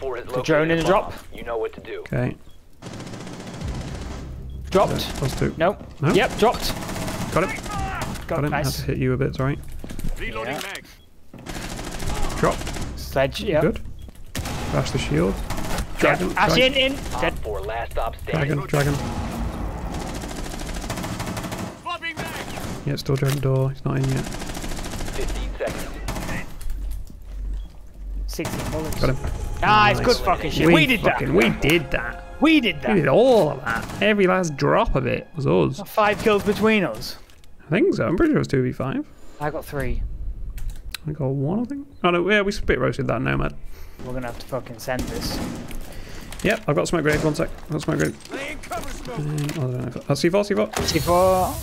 4 has The drone in a the drop. You know what to do. Okay. Dropped. Plus two. Nope. No? Yep, dropped. Got him. Got, Got him. Had to hit you a bit, sorry. Reloading Yeah. mag. Dropped. Sledge, yeah. Good. Bash the shield. Dragon. Dragon, Ash in, dragon. in. Op Dead. 4 last stop standing. Dragon, dragon. Swapping mag. Yeah, still dragon door. He's not in yet. 15 seconds. 16 bullets. Got him. Nice, Nice. good fucking shit. We, did fucking, that. We did that. We did that. We did all of that. Every last drop of it was us. Five kills between us. I think so. I'm pretty sure it was 2v5. I got three. I got one, I think. Oh no, yeah, we spit roasted that nomad. We're gonna have to fucking send this. Yep, I've got smoke grenade. One sec. I've got smoke grenade. Laying cover smoke. Um, I don't know if I'll see 4 C4. C4.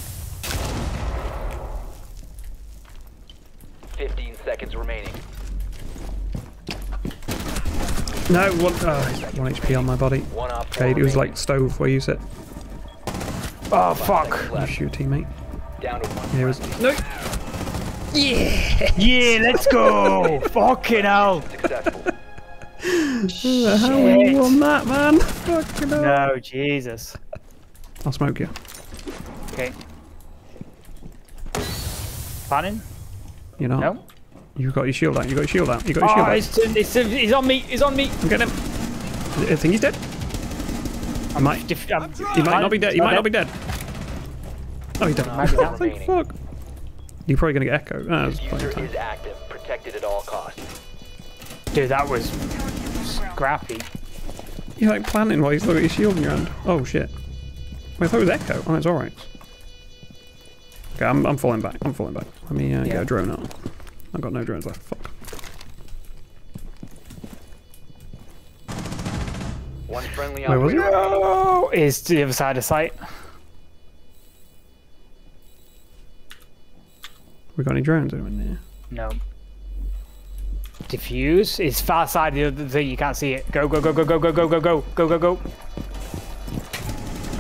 15 seconds remaining. No, one, uh, one HP on my body. One op 4 Okay, it was like stove where you sit. Oh, fuck. Seconds You left. shoot teammate. Down to one. Here is. No! Yeah, Yeah, let's go. fucking hell. Successful. The hell we Shit. won that, man? Fucking hell. No, Jesus. I'll smoke you. Okay. Planning? You know? No. You got your shield out. You got your shield out. You got your shield Oh, out. it's, it's, he's on me. He's on me. I'm getting him. I think he's dead. I might. Def- um, He might not be dead. He might not be dead. Oh, he's dead. Might be. Thank fuck. You're probably gonna get echo. Ah, that's User fine. is active. Protected at all costs. Dude, that was scrappy. You're like planning while he's still got your shield in your hand. Oh shit. Wait, I thought it was echo. Oh, it's alright. Okay, I'm, I'm falling back. I'm falling back. Let me uh, get Yeah. a drone out. I've got no drones left. Fuck. One friendly Where was operator. he? Oh, is to the other side of site. We got any drones anyone near? No. Diffuse. It's far side of the other thing. You can't see it. Go, go, go, go, go, go, go, go, go, go, go, go.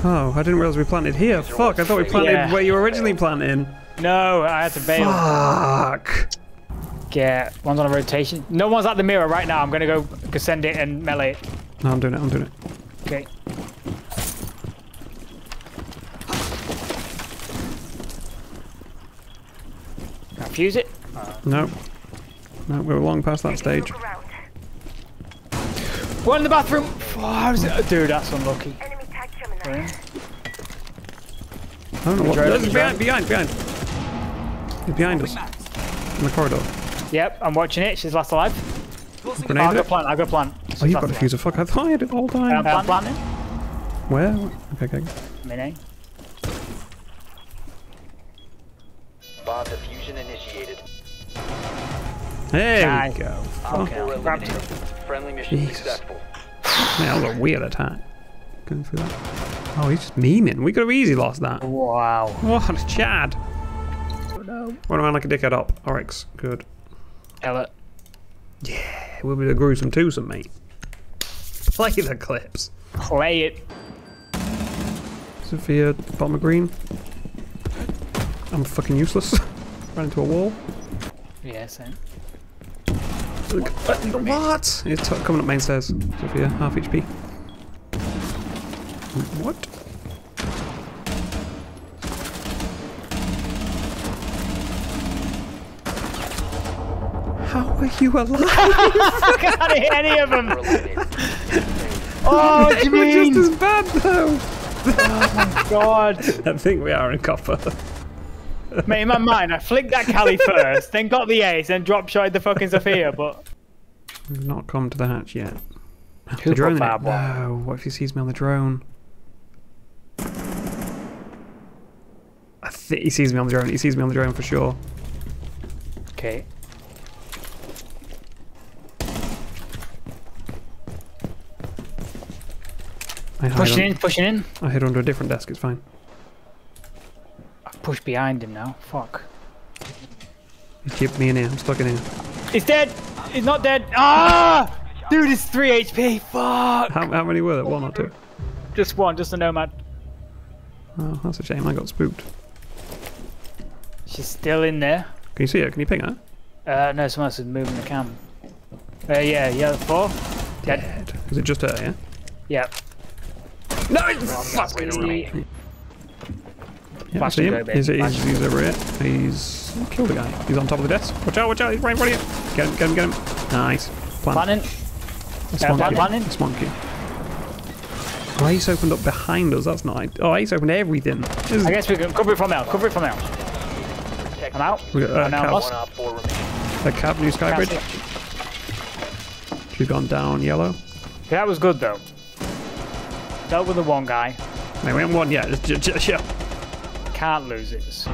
Oh, I didn't realize we planted here. Fuck, I thought we planted Yeah. where you were originally planting. No, I had to bail. Fuck. Get one's on a rotation. No one's at the mirror right now. I'm gonna go go send it and melee it. No, I'm doing it. I'm doing it. Okay. Can I fuse it? No. No, we're long past that stage. One in the bathroom. Oh, Dude, that's unlucky. Enemy tag Right. I don't know what. Drone, There's drone. behind, behind, behind. Behind us. In the corridor. Yep, I'm watching it. She's last alive. Oh, I Grenade got it. plant. I got plant. She's Oh, you've got a alive. fuser. Fuck, I thought I had it all the I'm time. planting. Where? Okay, okay. Mini. Bomb diffusion initiated. There Nice. we go. Op Fuck. 4 Grabbed eliminated. Friendly mission Jesus. successful. Man, that was a weird attack. Going through that. Oh, he's just memeing. We could have easily lost that. Wow. Oh, what a Chad. Oh, what am I like a dickhead up? Oryx, good. Kill it. We'll be a gruesome twosome, mate. Play the clips. Play it. Sophia, bottom of green. I'm fucking useless. Ran into a wall. Yeah, same. Look, uh, What? It's coming up main stairs. Sophia, half HP. What? How are you alive? I can't any of them. Eliminated. Oh, what do They you were mean? just as bad though. Oh, God. I think we are in copper. Mate, in my mind, I flicked that Kali first, then got the ace, then drop shot the fucking Sophia, but. We've not come to the hatch yet. Who the drone. put that one? No. What if he sees me on the drone? I think he sees me on the drone. He sees me on the drone for sure. Okay. I Pushing in, pushing in. I hid under a different desk. It's fine. I push behind him now. Fuck. Keep me in here. I'm stuck in here. He's dead. He's not dead. Ah! Dude, it's 3 HP. Fuck. How, how many were there? One or two? Just one, just a nomad. Oh, that's a shame. I got spooked. She's still in there. Can you see her? Can you ping her? Uh, no, someone else is moving the cam. Uh, yeah, yeah, four. Dead. Is it just her, yeah? Yep. No, it's Fuck. Yeah, I see him. go, He's, babe. he's, he's over here. He's killed the guy. He's on top of the desk. Watch out, watch out. He's right in front of you. Get him, get him, get him. Nice. Plant. Planning. It's Yeah, monkey. planning. It's monkey. Oh, Ace opened up behind us. That's not. Oh, he's opened everything. This I guess we can cover it from out. Cover it from out. Protect I'm out. We got, uh, I'm now lost. One op four remaining. a cab, new skybridge. She's gone down yellow. That was good though. Dealt with the one guy. No, we haven't won yet. Just, just, just, yeah. Can't lose it. It's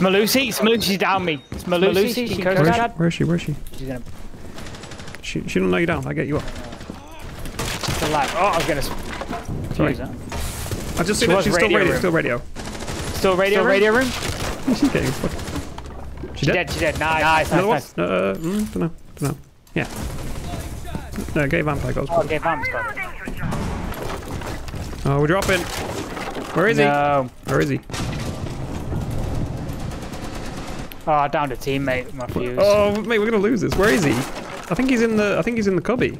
Melusi. It's Melusi down me. It's Melusi. She Where is, she? She's Where is she? Where is she? gonna She, she don't know you down. I get you up. still alive. Oh, I was gonna. Sorry. That. I just see She that was she's still radio radio. room. Still radio. Still radio. room? radio room. She's getting fucking. She She dead? dead. She dead. Nice. Nice. Another one? Nice. No, uh, mm, don't know. Don't know. Yeah. No, gay vampire goes. Oh, okay, Vam's got it. Oh, we're dropping. Where is he? Where is he? Oh, I downed a teammate with my fuse. Oh, mate, we're gonna lose this. Where is he? I think he's in the. I think he's in the cubby.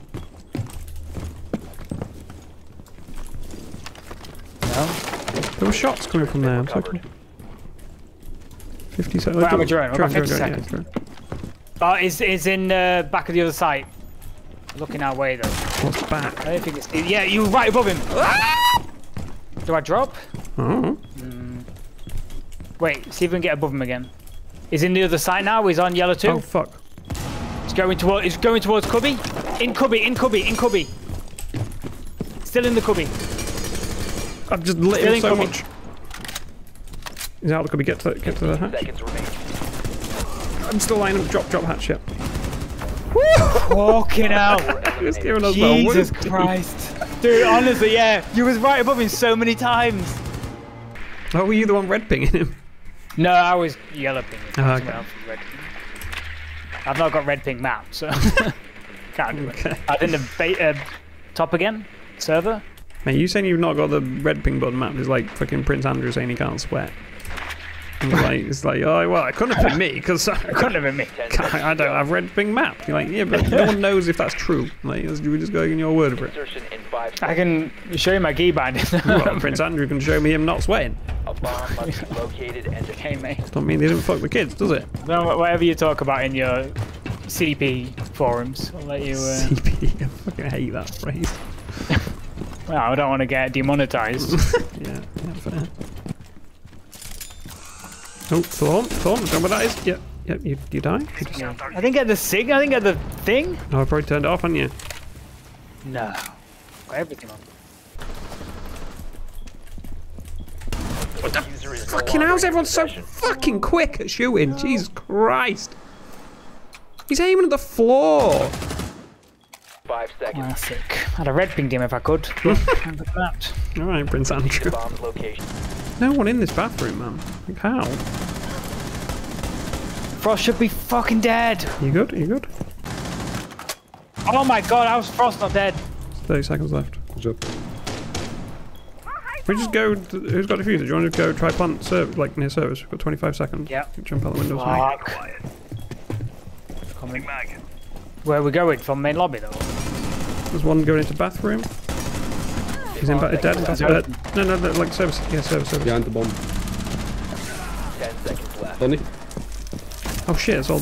No. There were shots coming from there. I'm so Covered. 50 seconds. Right, I'm a drone. I've got 50 seconds. Yeah, drone. Oh, it's, it's in uh, back of the other side. Looking our way though. What's back? I don't think it's. Yeah, you were right above him. Ah! Do I drop? Oh. Wait, see if we can get above him again. He's in the other side now. He's on yellow too. Oh, fuck. He's going toward. He's going towards cubby. In cubby. In cubby. In cubby. Still in the cubby. I've just lit him so coming. much. He's out. Could we get to get to the hatch? Seconds remaining. I'm still lining up. Drop, drop hatch. Yep. Fucking hell. He's giving us Jesus. Christ. Dude, honestly, yeah. You was right above him so many times. Oh, were you the one red pinging him? No, I was yellow ping. Oh, okay. Red ping. I've not got red ping map, so can't do Okay. it. I think the ba- uh, top again server. Mate, you saying you've not got the red ping button map is like fucking Prince Andrew saying he can't sweat. It's like, it's like, oh, well, it couldn't have been me because I, Couldn't have been me. Ten seconds. I don't have red ping map. You're like, yeah, but no one knows if that's true. Like, we're just going in your word for it. Insertion in five I can show you my key binding. Well, Prince Andrew can show me him not sweating. A bomb must be located and defused. hey, mate. Don't mean they didn't fuck the kids, does it? No, whatever you talk about in your CP forums, I'll let you. Uh, CP. I fucking hate that phrase. well, I don't want to get demonetized. Yeah, yeah, fair. Oh, Thorn, Thorn, don't know what that is. Yep, yep, you, you die. You just- I didn't get the sig. I didn't get the thing. Oh, I probably turned it off, hadn't you? No. Got everything on. Diffuser is no Fucking longer how's everyone so fucking quick at shooting? Jesus Christ. He's aiming at the floor. Five seconds. Classic. I'd have red pinged him if I could. but can't that. All right, Prince Andrew. Bomb's location. No one in this bathroom, man. Like, how? Frost should be fucking dead. You good? You good? Oh my god, how's Frost not dead? 30 seconds left. Good job. We just go. To, who's got a diffuser? Do you want to go try plant serv like near service? We've got 25 seconds. Yeah. Jump out the window. Fuck. Coming. Where are we going? From main lobby though? There's one going into bathroom. He's in ba- dead. in bathroom. Uh, no, no, no, like service. Yeah, service, service. Behind the bomb. Ten seconds left. Tony? Oh shit! It's all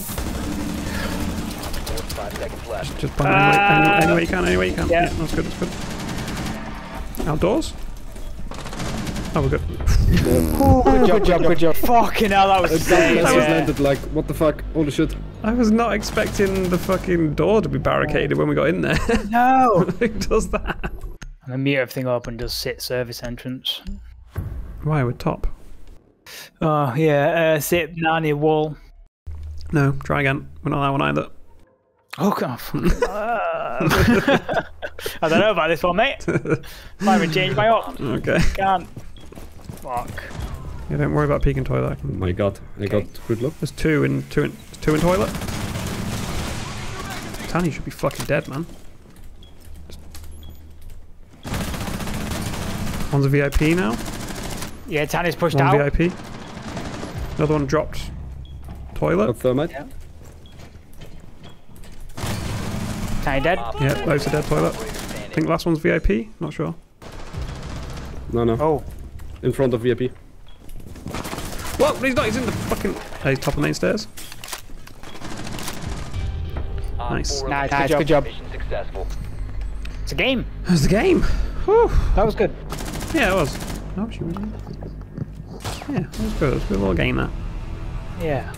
Five seconds left. just by any, way, any, any way you can. Any way you can. Yeah. Yeah, that's good. That's good. Outdoors. Oh, we're good. Good job, good job, good job. Fucking hell, that was That insane. mess has Yeah. landed like, what the fuck? Holy shit. I was not expecting the fucking door to be barricaded when we got in there. No. Who does that? I'm gonna mute everything up and just sit service entrance. Why we're top? Oh yeah, uh, sit down your wall. No, try again. We're not that one either. Oh god. Uh, I don't know about this one, mate. Might even change my op. Okay. Can't. Fuck. Yeah, don't worry about peeking toilet. I Oh my god. I got good luck. There's two in two in two in toilet. Tanny should be fucking dead, man. One's a VIP now. Yeah, Tanya's pushed One out. VIP. Another one dropped. Toilet. Got thermite. Yeah. Tiny dead. Op Yeah, four, those are dead toilet. I standing. think last one's VIP. Not sure. No, no. Oh, In front of VIP. Well, He's not. He's in the fucking. Oh, he's top of main stairs. Op Nice. Nice, eliminated. nice, good job. Mission successful. it's a game. That's the game. Whew. That was good. Yeah, it was. Oh, she was. Yeah, that was good. It was a good little game, that. Yeah.